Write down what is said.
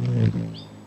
嗯。